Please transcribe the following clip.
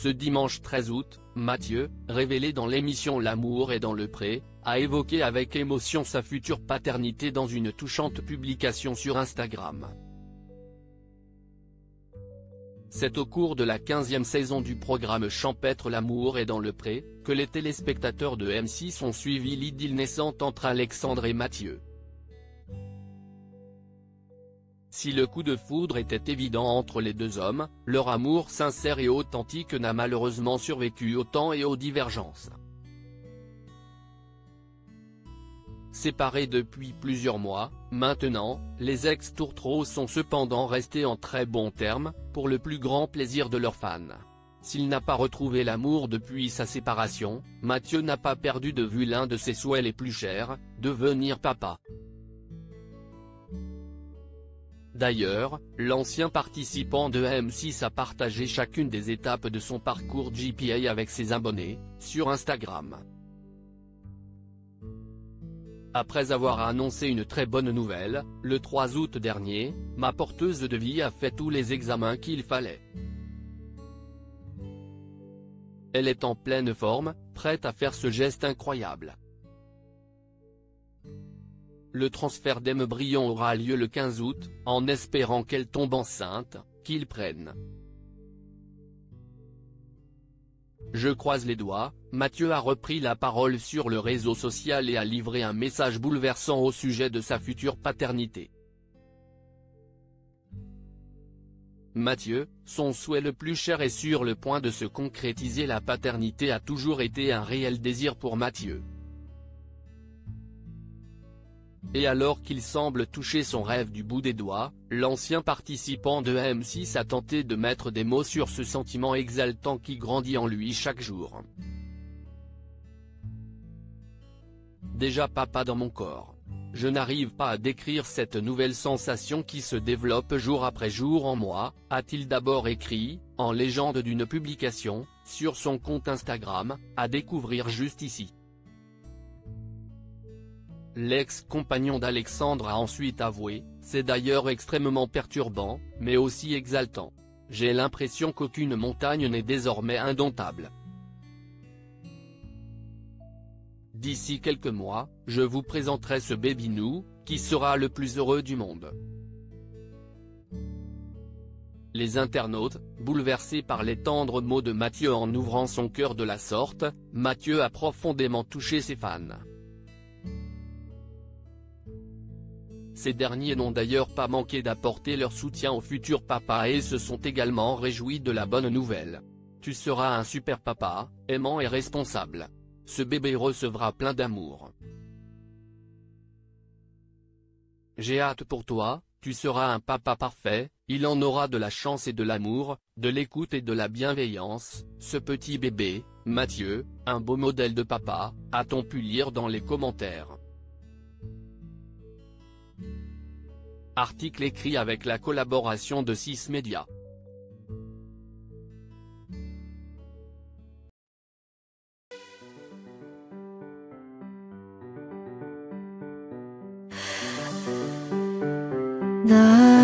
Ce dimanche 13 août, Mathieu, révélé dans l'émission L'amour est dans le pré, a évoqué avec émotion sa future paternité dans une touchante publication sur Instagram. C'est au cours de la 15e saison du programme champêtre L'amour est dans le pré, que les téléspectateurs de M6 ont suivi l'idylle naissante entre Alexandre et Mathieu. Si le coup de foudre était évident entre les deux hommes, leur amour sincère et authentique n'a malheureusement survécu au temps et aux divergences. Séparés depuis plusieurs mois, maintenant, les ex-tourtereaux sont cependant restés en très bons termes, pour le plus grand plaisir de leurs fans. S'il n'a pas retrouvé l'amour depuis sa séparation, Mathieu n'a pas perdu de vue l'un de ses souhaits les plus chers, devenir papa. D'ailleurs, l'ancien participant de M6 a partagé chacune des étapes de son parcours GPA avec ses abonnés, sur Instagram. Après avoir annoncé une très bonne nouvelle, le 3 août dernier, ma porteuse de vie a fait tous les examens qu'il fallait. Elle est en pleine forme, prête à faire ce geste incroyable. Le transfert d'Embryon aura lieu le 15 août, en espérant qu'elle tombe enceinte, qu'il prenne. Je croise les doigts, Mathieu a repris la parole sur le réseau social et a livré un message bouleversant au sujet de sa future paternité. Mathieu, son souhait le plus cher est sur le point de se concrétiser la paternité a toujours été un réel désir pour Mathieu. Et alors qu'il semble toucher son rêve du bout des doigts, l'ancien participant de M6 a tenté de mettre des mots sur ce sentiment exaltant qui grandit en lui chaque jour. Déjà papa dans mon corps. Je n'arrive pas à décrire cette nouvelle sensation qui se développe jour après jour en moi, a-t-il d'abord écrit, en légende d'une publication, sur son compte Instagram, à découvrir juste ici. L'ex-compagnon d'Alexandre a ensuite avoué, c'est d'ailleurs extrêmement perturbant, mais aussi exaltant. J'ai l'impression qu'aucune montagne n'est désormais indomptable. D'ici quelques mois, je vous présenterai ce baby nous, qui sera le plus heureux du monde. Les internautes, bouleversés par les tendres mots de Mathieu en ouvrant son cœur de la sorte, Mathieu a profondément touché ses fans. Ces derniers n'ont d'ailleurs pas manqué d'apporter leur soutien au futur papa et se sont également réjouis de la bonne nouvelle. Tu seras un super papa, aimant et responsable. Ce bébé recevra plein d'amour. J'ai hâte pour toi, tu seras un papa parfait, il en aura de la chance et de l'amour, de l'écoute et de la bienveillance, ce petit bébé, Mathieu, un beau modèle de papa, a-t-on pu lire dans les commentaires. Article écrit avec la collaboration de 6 médias. 나